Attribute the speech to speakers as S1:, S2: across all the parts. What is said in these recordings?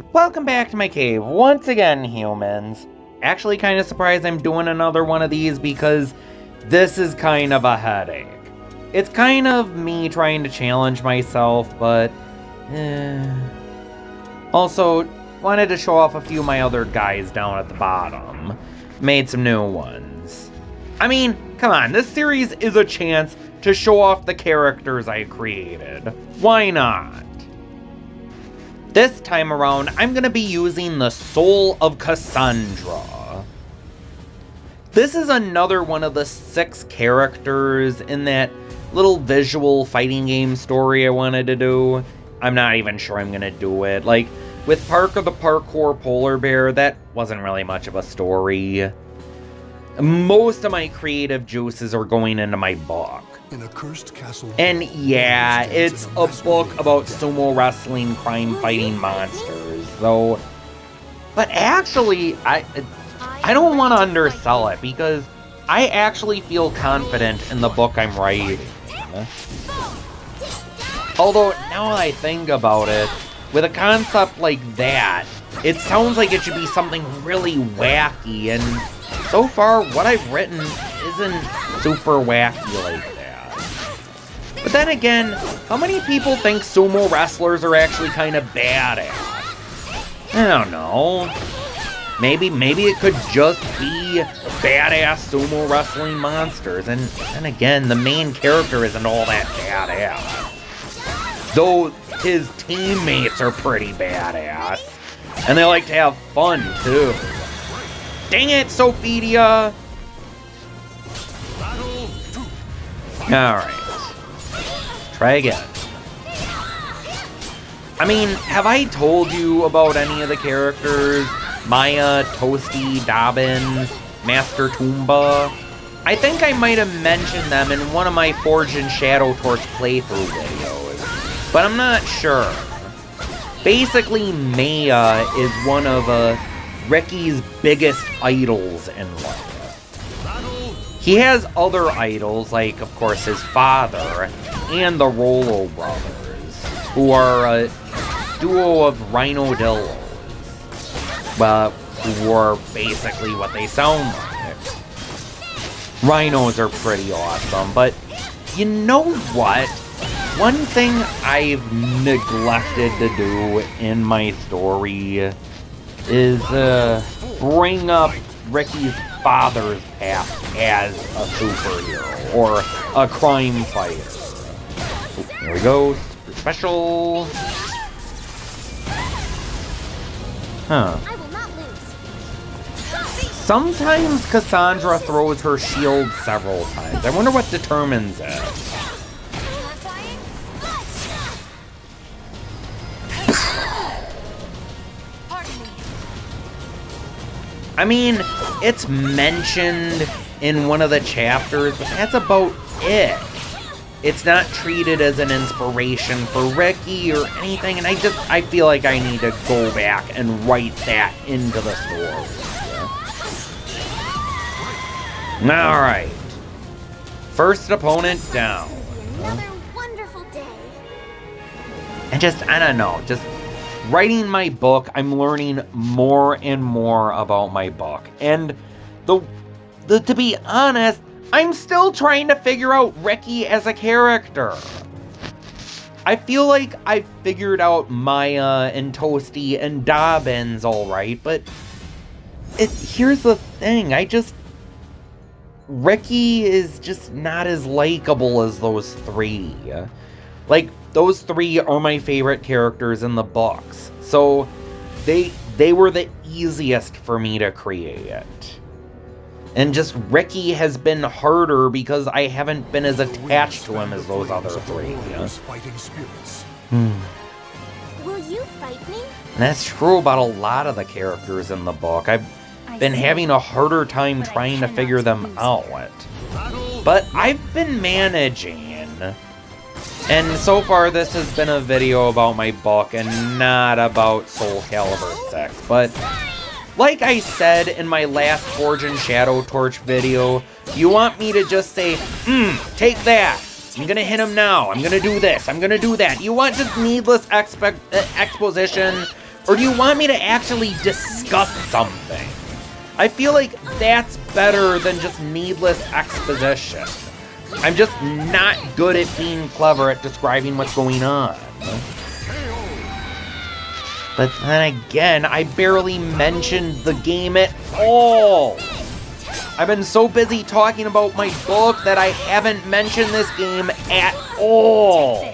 S1: Welcome back to my cave once again, humans. Actually, kind of surprised I'm doing another one of these because this is kind of a headache. It's kind of me trying to challenge myself, but... Eh. Also, wanted to show off a few of my other guys down at the bottom. Made some new ones. I mean, come on, this series is a chance to show off the characters I created. Why not? This time around, I'm going to be using the Soul of Cassandra. This is another one of the six characters in that little visual fighting game story I wanted to do. I'm not even sure I'm going to do it. Like, with Park of the Parkour Polar Bear, that wasn't really much of a story. Most of my creative juices are going into my book. And yeah, it's a book about sumo wrestling crime fighting monsters, though. But actually, I I don't want to undersell it because I actually feel confident in the book I'm writing. Although now that I think about it, with a concept like that, it sounds like it should be something really wacky, and so far what I've written isn't super wacky like. But then again, how many people think sumo wrestlers are actually kind of badass? I don't know. Maybe maybe it could just be badass sumo wrestling monsters. And then again, the main character isn't all that badass. Though his teammates are pretty badass. And they like to have fun too. Dang it, Sophitia! Alright. Try again. I mean, have I told you about any of the characters? Maya, Toasty, Dobbins, Master Toomba? I think I might have mentioned them in one of my Forged in Shadow Torch playthrough videos, but I'm not sure. Basically, Maya is one of uh, Ricky's biggest idols in life. He has other idols, like, of course, his father, and the Rollo brothers, who are a duo of rhinodillos. Well, who are basically what they sound like. Rhinos are pretty awesome, but you know what? One thing I've neglected to do in my story is uh, bring up Ricky's father's past as a superhero or a crime fighter. There we go. Special. Huh. Sometimes Cassandra throws her shield several times. I wonder what determines it. I mean, it's mentioned in one of the chapters, but that's about it. It's not treated as an inspiration for Ricky or anything, and I just, I feel like I need to go back and write that into the story. Alright. First opponent down.
S2: Another wonderful day.
S1: And just, I don't know, just writing my book, I'm learning more and more about my book. And the, the to be honest, I'm still trying to figure out Ricky as a character. I feel like I figured out Maya and Toasty and Dobbins all right, but it, here's the thing, I just Ricky is just not as likable as those three. Like, those three are my favorite characters in the books. So, they they were the easiest for me to create. And just Ricky has been harder because I haven't been as attached to him as those other three.
S3: Fighting spirits.
S2: Will you fight me?
S1: And that's true about a lot of the characters in the book. I've been having a harder time trying to figure them out. But I've been managing. And so far this has been a video about my book and not about Soul Calibur 6. But like I said in my last Forged in Shadow Torch video, you want me to just say, hmm, take that. I'm gonna hit him now. I'm gonna do this. I'm gonna do that. You want just needless expe- uh, exposition Or do you want me to actually discuss something? I feel like that's better than just needless exposition. I'm just not good at being clever at describing what's going on. But then again, I barely mentioned the game at all. I've been so busy talking about my book that I haven't mentioned this game at all.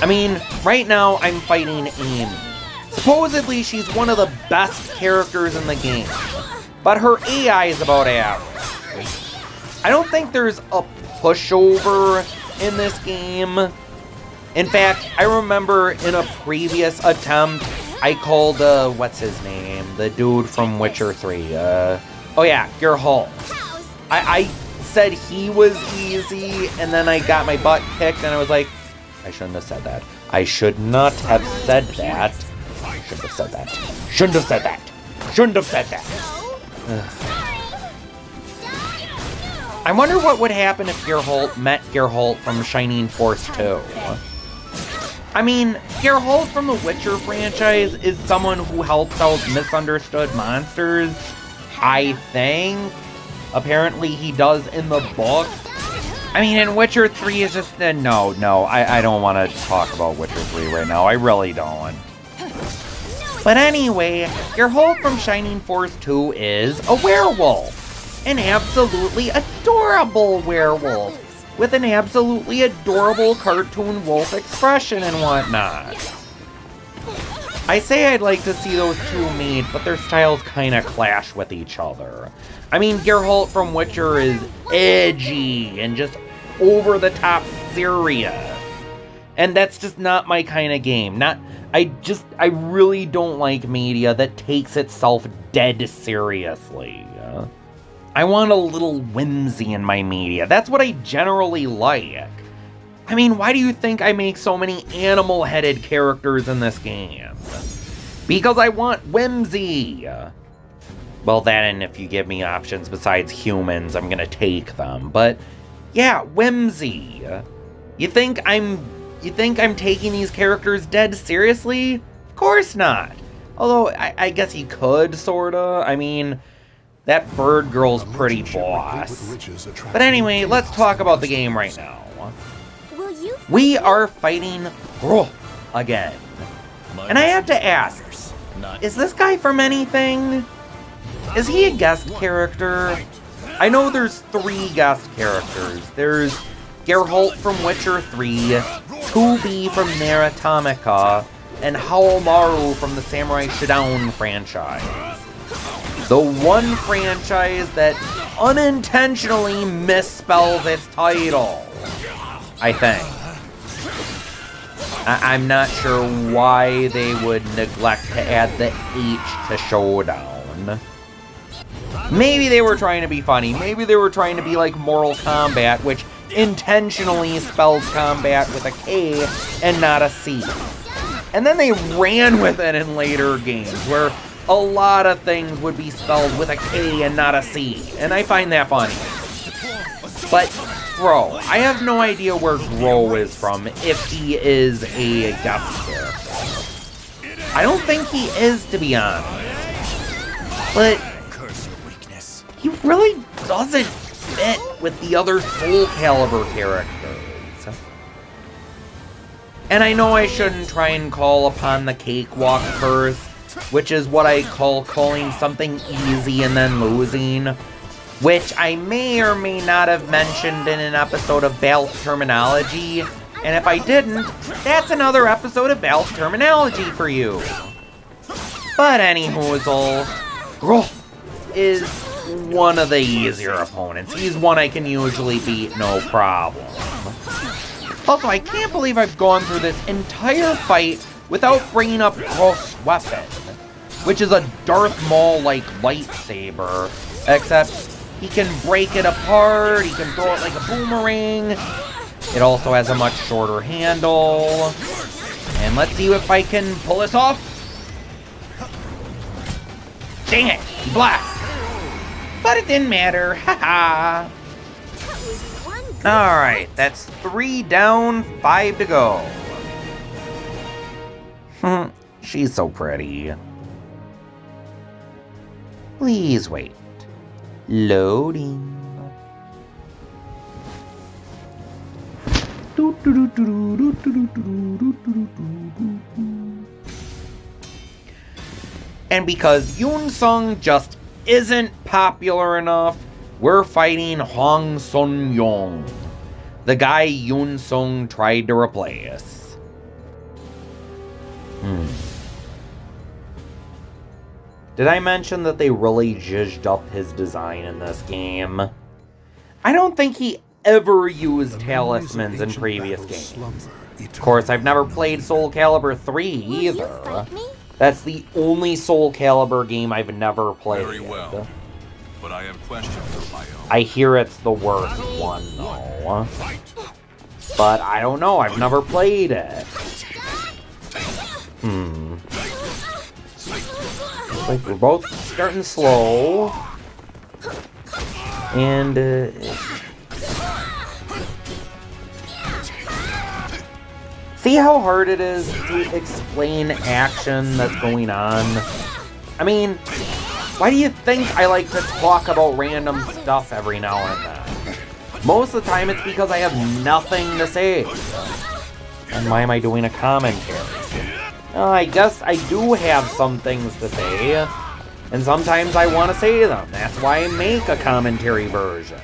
S1: I mean, right now I'm fighting Amy. Supposedly she's one of the best characters in the game, but her AI is about average. I don't think there's a pushover in this game. In fact, I remember in a previous attempt, I called, uh, what's his name? The dude from Witcher 3. Uh, oh yeah, Geralt. I, I said he was easy, and then I got my butt kicked, and I was like, I shouldn't have said that. I should not have said that. Shouldn't have said that. Shouldn't have said that. Shouldn't have said that. I wonder what would happen if Geralt met Geralt from Shining Force 2. I mean, Geralt from the Witcher franchise is someone who helps out misunderstood monsters, I think. Apparently he does in the book. I mean, in Witcher 3 is just... Uh, no, no, I, I don't want to talk about Witcher 3 right now. I really don't. But anyway, Geralt from Shining Force 2 is a werewolf. An absolutely adorable werewolf. With an absolutely adorable cartoon wolf expression and whatnot. I say I'd like to see those two meet, but their styles kinda clash with each other. I mean, Geralt from Witcher is edgy and just over the top serious. And that's just not my kind of game. Not I just I really don't like media that takes itself dead seriously. I want a little whimsy in my media. That's what I generally like. I mean, why do you think I make so many animal-headed characters in this game? Because I want whimsy! Well, and if you give me options besides humans, I'm gonna take them. But, yeah, whimsy. You think I'm... You think I'm taking these characters dead seriously? Of course not. Although, I, I guess you could, sorta. I mean, that bird girl's pretty boss. But anyway, let's talk about the game right now. We are fighting Hrolf again. And I have to ask, is this guy from anything? Is he a guest character? I know there's three guest characters. There's Geralt from Witcher 3, 2B from Nier Automata, and Haohmaru from the Samurai Shodown franchise. The one franchise that unintentionally misspells its title. I think. I am not sure why they would neglect to add the H to Showdown. Maybe they were trying to be funny. Maybe they were trying to be like Mortal Kombat, which intentionally spells combat with a K and not a C. And then they ran with it in later games, where a lot of things would be spelled with a K and not a C, and I find that funny. But, bro, I have no idea where Grøh is from, if he is a guest character. I don't think he is, to be honest. But, he really doesn't fit with the other Soul Calibur characters. And I know I shouldn't try and call upon the cakewalk curse, which is what I call calling something easy and then losing, which I may or may not have mentioned in an episode of Baalf's Terminology, and if I didn't, that's another episode of Baalf's Terminology for you. But anywhoozle, Hrolf is one of the easier opponents. He's one I can usually beat no problem. Also, I can't believe I've gone through this entire fight without bringing up Hrolf's weapon, which is a Darth Maul-like lightsaber, except he can break it apart, he can throw it like a boomerang, it also has a much shorter handle, and let's see if I can pull this off. Dang it, blocked. But it didn't matter, haha. Alright, that's three down, five to go. Hmm. She's so pretty. Please wait. Loading. And because Yun-seong just isn't popular enough, we're fighting Hong Sun Yong, the guy Yun-seong tried to replace. Hmm. Did I mention that they really zhuzhed up his design in this game? I don't think he ever used talismans in previous games. Of course, I've never played Soul Calibur 3
S2: Will you
S1: either.
S2: fight me?
S1: That's the only Soul Calibur game I've never played.
S4: Very well. But I have questions of my own.
S1: I hear it's the worst one though. But I don't know, I've never played it. Hmm. Like we're both starting slow. And uh, see how hard it is to explain action that's going on. I mean, why do you think I like to talk about random stuff every now and then? Most of the time it's because I have nothing to say. And why am I doing a commentary? I guess I do have some things to say. And sometimes I want to say them. That's why I make a commentary version.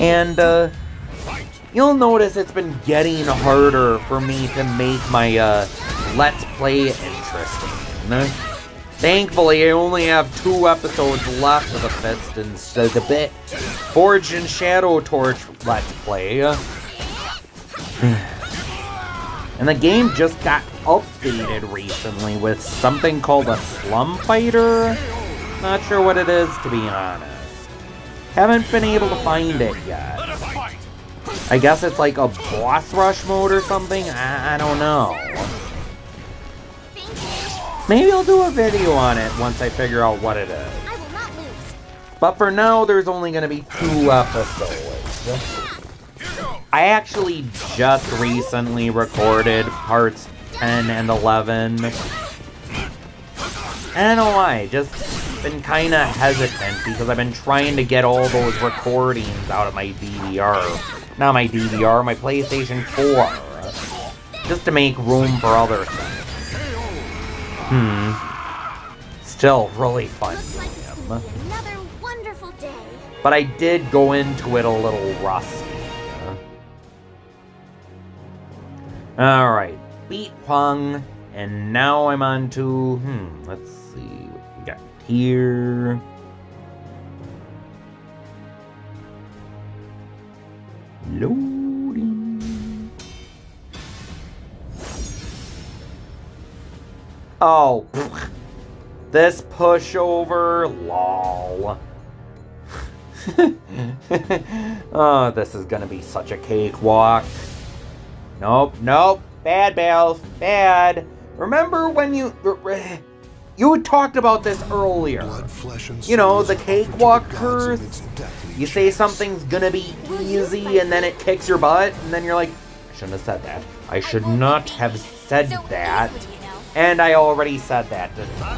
S1: And, uh, you'll notice it's been getting harder for me to make my, uh, Let's Play interesting. Thankfully, I only have two episodes left of the Fist and so the bit Forged in Shadow Torch Let's Play. And the game just got updated recently with something called a Slum Fighter. Not sure what it is, to be honest. Haven't been able to find it yet. I guess it's like a boss rush mode or something? I, I don't know. Maybe I'll do a video on it once I figure out what it is.
S2: I will not lose.
S1: But for now, there's only going to be two episodes. I actually just recently recorded parts 10 and 11. And I don't know why, just been kind of hesitant because I've been trying to get all those recordings out of my DVR. Not my DVR, my PlayStation 4. Just to make room for other things. Hmm. Still really fun
S2: Looks like it's
S1: game.
S2: gonna be another wonderful day.
S1: But I did go into it a little rusty. Alright, beat Pong, and now I'm on to, hmm, let's see what we got here. Loading. Oh, pfft. this pushover, lol. oh, this is gonna be such a cakewalk. Nope, nope. Bad, Baalf. Bad. Remember when you... You had talked about this earlier.
S3: Blood, flesh, and
S1: You know, the
S3: are
S1: cakewalk curse. You say something's gonna be easy and then it kicks your butt, and then you're like, I shouldn't have said that. I should not have said
S2: So
S1: that.
S2: easily, you know.
S1: And I already said that. didn't I?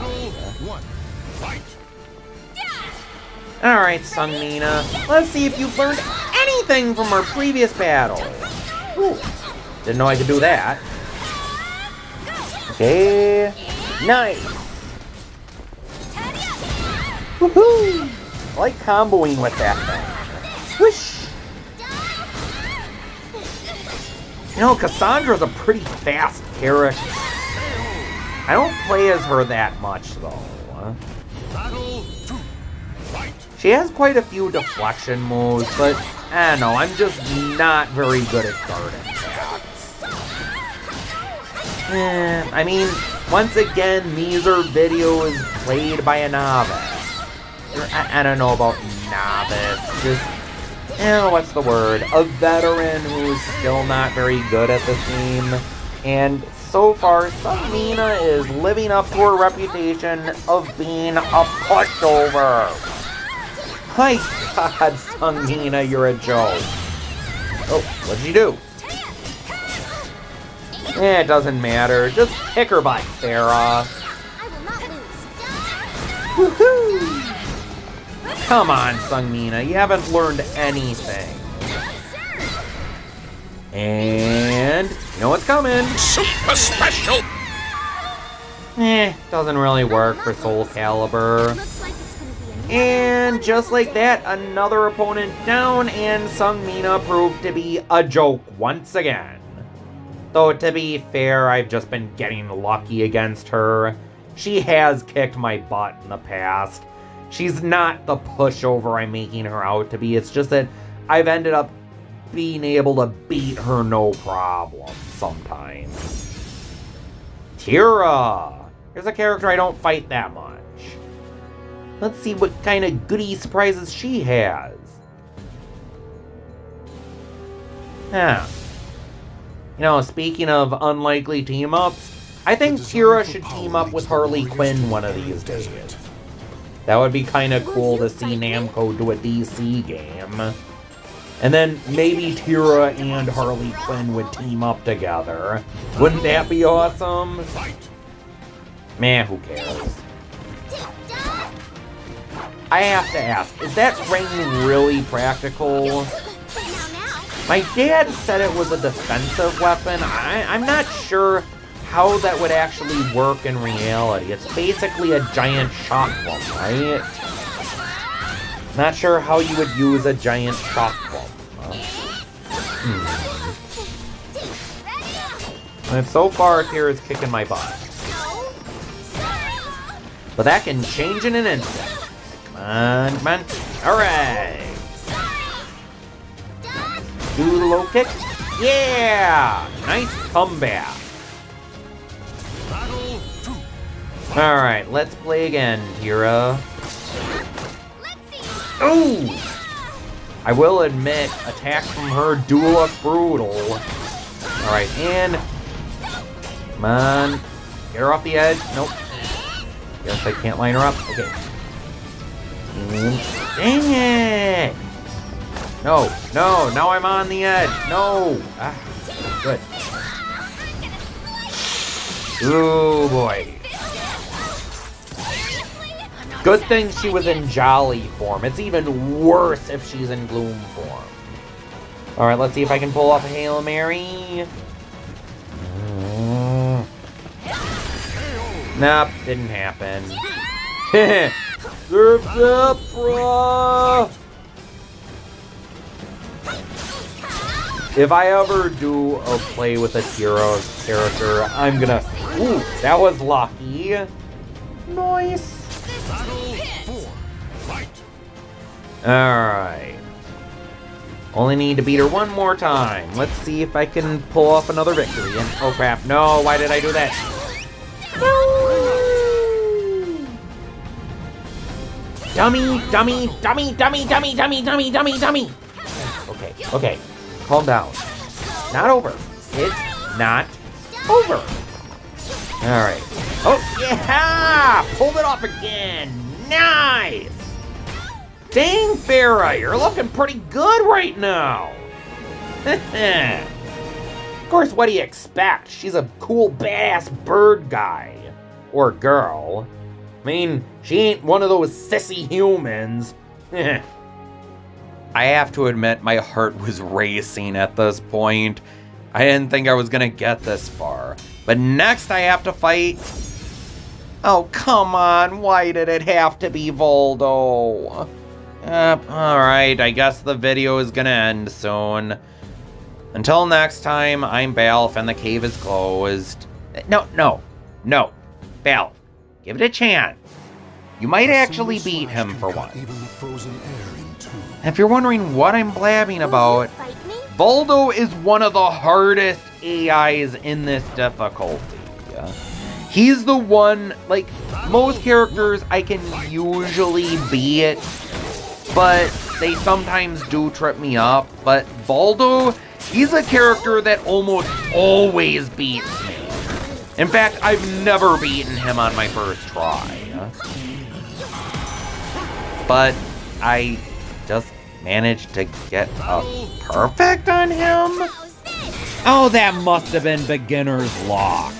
S3: One, fight.
S1: Alright, Seong Mi-na. Let's see if you've learned anything from our previous battle. Ooh, didn't know I could do that. Okay. Nice. Woohoo! I like comboing with that thing. Whoosh! You know, Cassandra's a pretty fast character. I don't play as her that much, though. She has quite a few deflection moves, but I don't know, I'm just not very good at guard attacks. Eh, I mean, once again, these are videos played by a novice. I, I don't know about novice, just, eh, what's the word? A veteran who's still not very good at this game. And so far, Seong Mi-na is living up to her reputation of being a pushover. My god, Seong Mi-na, you're a joke. Oh, what'd you do? Eh, it doesn't matter. Just pick her by Farah.
S2: I will not lose.
S1: Woohoo! Come on, Seong Mi-na, you haven't learned anything. And you know what's coming.
S3: Super special!
S1: Eh, doesn't really work for Soul Calibur.
S2: Looks like it's gonna be another
S1: And just like that, another opponent down, and Seong Mi-na proved to be a joke once again. Though to be fair, I've just been getting lucky against her. She has kicked my butt in the past. She's not the pushover I'm making her out to be. It's just that I've ended up being able to beat her no problem sometimes. Tira! Here's a character I don't fight that much. Let's see what kind of goody surprises she has. Yeah. You know, speaking of unlikely team ups, I think Tira should team up with Harley Quinn one of these days. That would be kind of cool to see Namco do a DC game. And then maybe Tira and Harley Quinn would team up together. Wouldn't that be awesome? Man, who cares? I have to ask, is that ring really practical? My dad said it was a defensive weapon. I, I'm not sure how that would actually work in reality. It's basically a giant shock bomb, right? Not sure how you would use a giant shock bomb. Hmm. And so far, Tira's kicking my butt. But that can change in an instant. Come on, come on. Alright. Do the low kick. Yeah! Nice comeback. Alright, let's play again, Tira. Ooh! I will admit, attacks from her do look brutal. Alright, and... Come on. Get her off the edge. Nope. Guess I can't line her up. Okay. Dang it! No, no, now I'm on the edge. No! Ah, good. Ooh, boy. Good thing she was in Jolly form. It's even worse if she's in Gloom form. Alright, let's see if I can pull off a Hail Mary. Nope, didn't happen. Surf's up, bruh! If I ever do a play with a hero character, I'm gonna... Ooh, that was lucky. Nice. Alright. Only need to beat her one more time. Let's see if I can pull off another victory. And oh crap, no, why did I do that? No! Dummy, dummy, dummy, dummy, dummy, dummy, dummy, dummy, dummy. Okay, okay. Calm down. Not over. It's not over. Alright. Oh, yeah! Pulled it off again. Nice! Dang, Farah, you're looking pretty good right now. of course, what do you expect? She's a cool, badass bird guy. Or girl. I mean, she ain't one of those sissy humans. I have to admit, my heart was racing at this point. I didn't think I was gonna get this far. But next I have to fight... Oh, come on, why did it have to be Voldo? Uh, alright, I guess the video is gonna end soon. Until next time, I'm Baalf and the cave is closed. No, no, no. Baalf, give it a chance. You might actually beat him for once. If you're wondering what I'm blabbing about,
S2: you fight me?
S1: Voldo is one of the hardest AIs in this difficulty. He's the one, like, most characters I can usually beat, but they sometimes do trip me up. But Voldo, he's a character that almost always beats me. In fact, I've never beaten him on my first try. But I just managed to get a perfect on him? Oh, that must have been beginner's luck.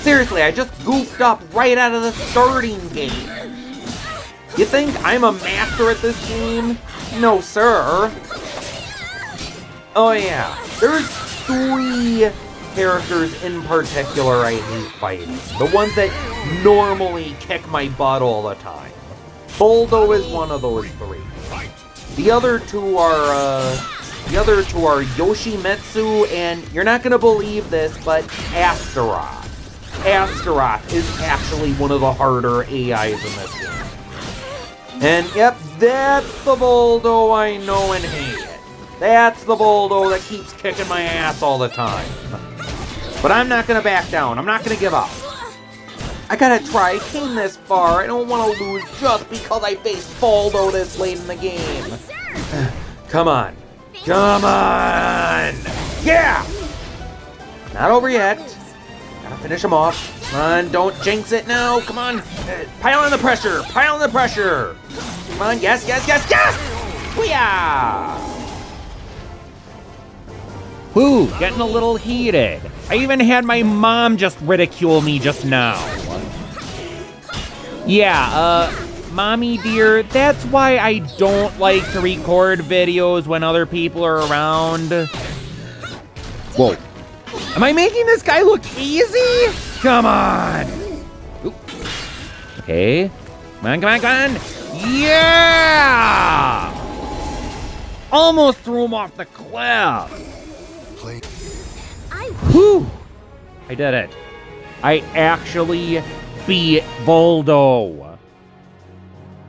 S1: Seriously, I just goofed up right out of the starting gate. You think I'm a master at this game? No, sir. Oh yeah, there's three characters in particular I hate fighting. The ones that normally kick my butt all the time. Voldo is one of those three. The other two are, uh, the other two are Yoshimitsu and, you're not gonna believe this, but Astaroth. Astaroth is actually one of the harder AIs in this game. And yep, that's the Voldo I know and hate. That's the Voldo that keeps kicking my ass all the time. But I'm not gonna back down. I'm not gonna give up. I gotta try. I came this far. I don't want to lose just because I faced Voldo this late in the game. Come on. Come on! Yeah! Not over yet. Gotta finish him off. Come on, don't jinx it now. Come on. Uh, pile on the pressure. Pile on the pressure. Come on. Yes, yes, yes, yes! Booyah! Whoo, getting a little heated. I even had my mom just ridicule me just now. Yeah, uh, mommy dear, that's why I don't like to record videos when other people are around. Whoa. Am I making this guy look easy? Come on. Oop. Okay. Come on, come on, come on. Yeah! Almost threw him off the cliff.
S3: Play.
S1: Whew! I did it. I actually beat Voldo.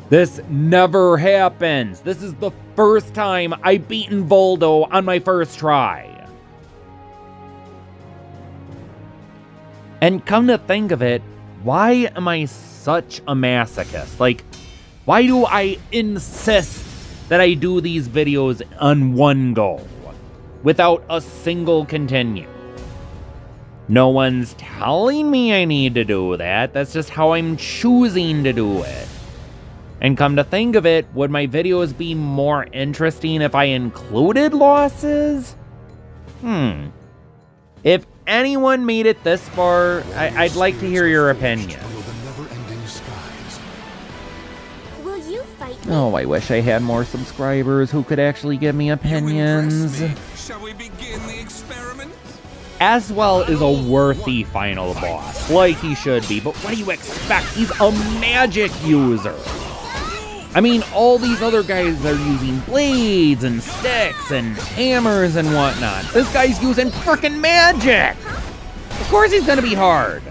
S1: This never happens. This is the first time I've beaten Voldo on my first try. And come to think of it, why am I such a masochist? Like, why do I insist that I do these videos on one go without a single continue? No one's telling me I need to do that. That's just how I'm choosing to do it. And come to think of it, would my videos be more interesting if I included losses? Hmm. If anyone made it this far, I- would like to hear your opinion.
S3: Follow the never-ending skies.
S2: will you fight me?
S1: Oh, I wish I had more subscribers who could actually give me opinions. Azwel is a worthy final boss, like he should be, but what do you expect? He's a magic user. I mean, all these other guys are using blades and sticks and hammers and whatnot. This guy's using frickin' magic! Of course he's gonna be hard.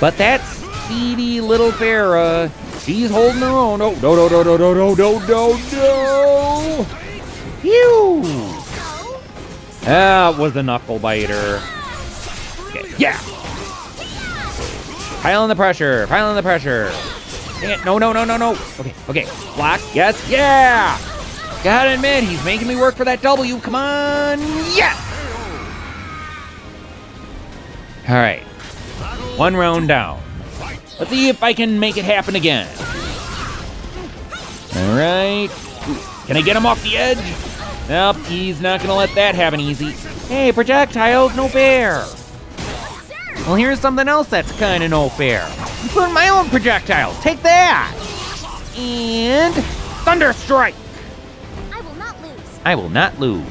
S1: But that speedy little Farah, she's holding her own. Oh, no, no, no, no, no, no, no, no, no! Phew! That was the knuckle biter. Okay, yeah! Pile on the pressure, pile on the pressure. Dang it, no, no, no, no, no. Okay, okay, block, yes, yeah! Gotta admit, he's making me work for that W. Come on, yeah! All right, one round down. Let's see if I can make it happen again. All right, can I get him off the edge? Nope, he's not gonna let that happen easy. Hey, projectiles, no fair. Well, here's something else that's kinda no fair. I'm my own projectiles. Take that! And Thunder Strike!
S2: I will not lose.
S1: I will not lose.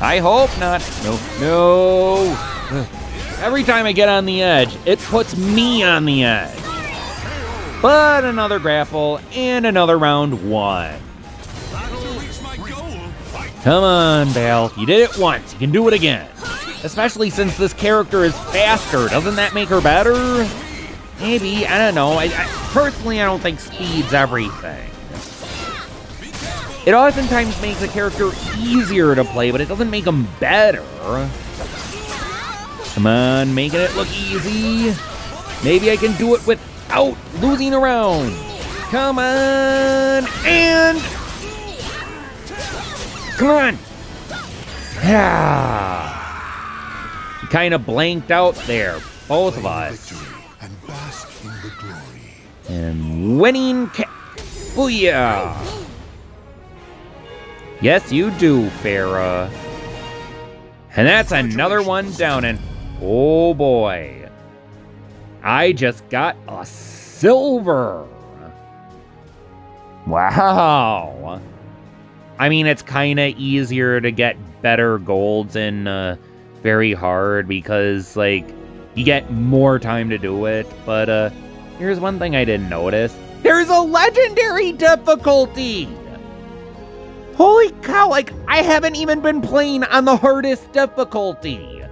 S1: I hope not. No, no. Every time I get on the edge, it puts me on the edge. But another grapple and another round one. Come on, Belle. You did it once. You can do it again. Especially since this character is faster. Doesn't that make her better? Maybe. I don't know. I, I, personally, I don't think speed's everything. It oftentimes makes a character easier to play, but it doesn't make them better. Come on, making it look easy. Maybe I can do it without losing a round. Come on, and come on. Yeah. Kind of blanked out there, both of us.
S3: And bask in the glory.
S1: And winning kick. Booyah. Yes, you do, Farah. And that's another one down, and oh boy. I just got a silver. Wow. I mean, it's kind of easier to get better golds in uh, very hard because, like, you get more time to do it. But uh, here's one thing I didn't notice there's a legendary difficulty! Holy cow, like, I haven't even been playing on the hardest difficulty.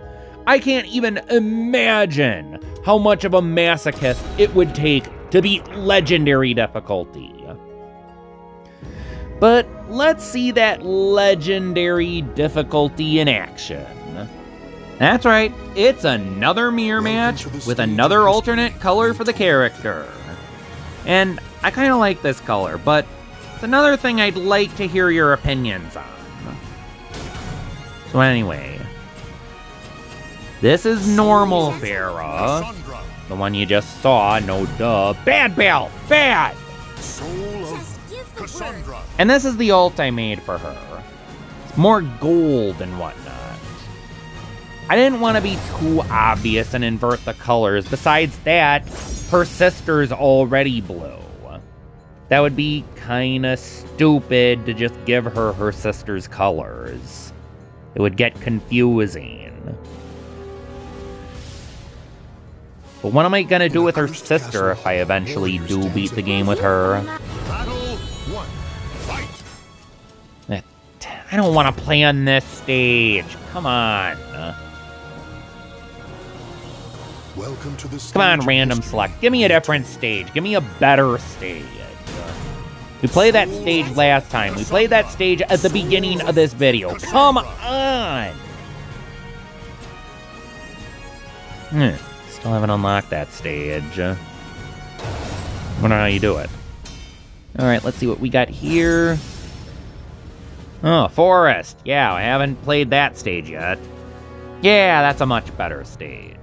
S1: I can't even imagine how much of a masochist it would take to beat legendary difficulty. But let's see that legendary difficulty in action. That's right, it's another mirror match with another alternate color for the character. And I kind of like this color, but it's another thing I'd like to hear your opinions on. So anyway, this is normal Farah. The one you just saw, no duh. Bad Baalf! Bad!
S3: Cassandra.
S1: And this is the ult I made for her. It's more gold and whatnot. I didn't want to be too obvious and invert the colors. Besides that, her sister's already blue. That would be kinda stupid to just give her her sister's colors. It would get confusing. But what am I gonna do with her sister if I eventually do beat the game with her? I don't want to play on this stage. Come on.
S3: Welcome to the
S1: Come on, random select. Give me a different stage. Give me a better stage. We played that stage last time. We played that stage at the beginning of this video. Come on! Hmm. Still haven't unlocked that stage. Wonder how you do it. Alright, let's see what we got here. Oh, Forest. Yeah, I haven't played that stage yet. Yeah, that's a much better stage.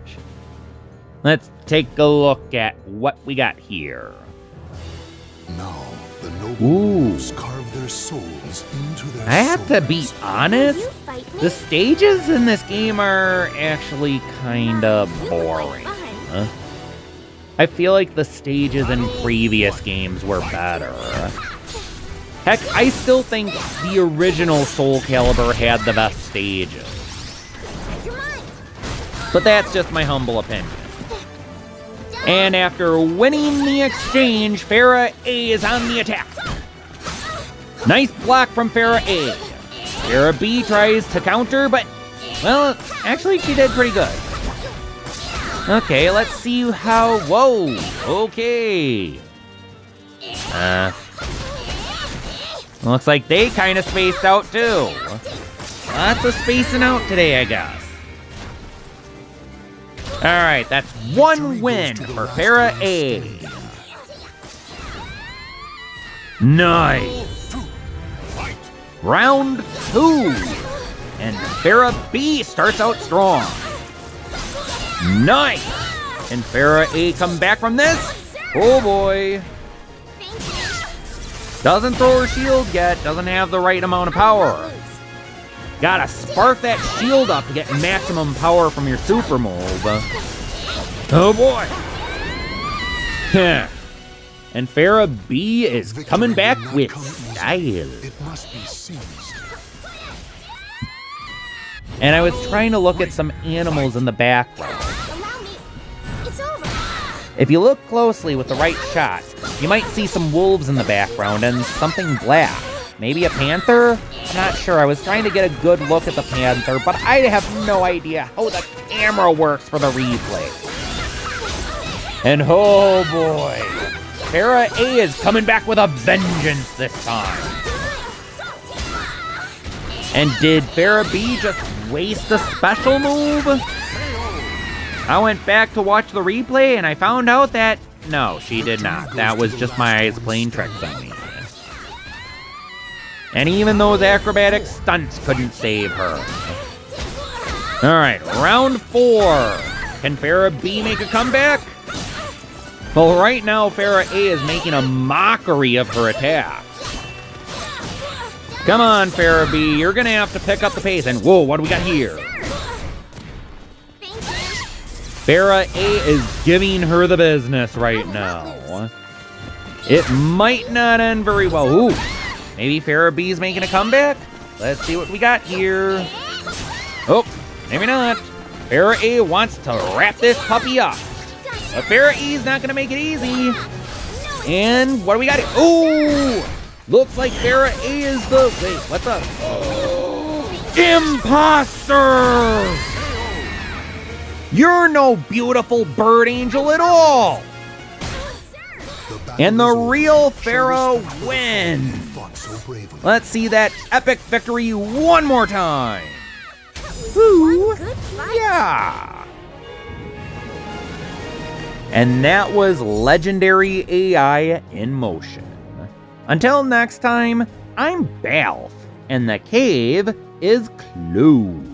S1: Let's take a look at what we got here.
S3: Now, the noble
S1: Ooh.
S3: carve their souls into their
S1: I have to be honest,
S2: You fight me?
S1: the stages in this game are actually kinda
S2: You look like
S1: boring. Huh? I feel like the stages in previous games were better. Heck, I still think the original Soul Calibur had the best stages. But that's just my humble opinion. And after winning the exchange, Farah A is on the attack. Nice block from Farah A. Farah B tries to counter, but, well, actually, she did pretty good. Okay, let's see how. Whoa, okay. Uh, looks like they kind of spaced out too. Lots of spacing out today, I guess. Alright, that's one win for Farah A. Nice. Round two. And Farah B starts out strong. Nice. Can Farah A come back from this? Oh boy. Doesn't throw her shield yet, doesn't have the right amount of power. Gotta spark that shield up to get maximum power from your super move. Oh boy. and Farah B is coming back with style.
S3: It must be.
S1: And I was trying to look at some animals in the background. If you look closely with the right shot, you might see some wolves in the background and something black. Maybe a panther? I'm not sure. I was trying to get a good look at the panther, but I have no idea how the camera works for the replay. And oh boy, Farah A is coming back with a vengeance this time. And did Farah B just waste a special move? I went back to watch the replay and I found out that no, she did not. That was just my eyes playing tricks on me. And even those acrobatic stunts couldn't save her. Alright, round four. Can Farah B make a comeback? Well, right now, Farah A is making a mockery of her attacks. Come on, Farah B, you're gonna have to pick up the pace. And whoa, what do we got here? Farah A is giving her the business right now. It might not end very well. Ooh, maybe Farah B is making a comeback? Let's see what we got here. Oh, maybe not. Farah A wants to wrap this puppy up. But Farah E is not going to make it easy. And what do we got here? Ooh, looks like Farah A is the... Wait, what's up? Imposter! You're no beautiful bird angel at all! And the real Pharaoh wins. Let's see that epic victory one more time.
S2: Fight.
S1: Yeah. And that was Legendary AI in motion. Until next time, I'm Baalf, and the cave is closed.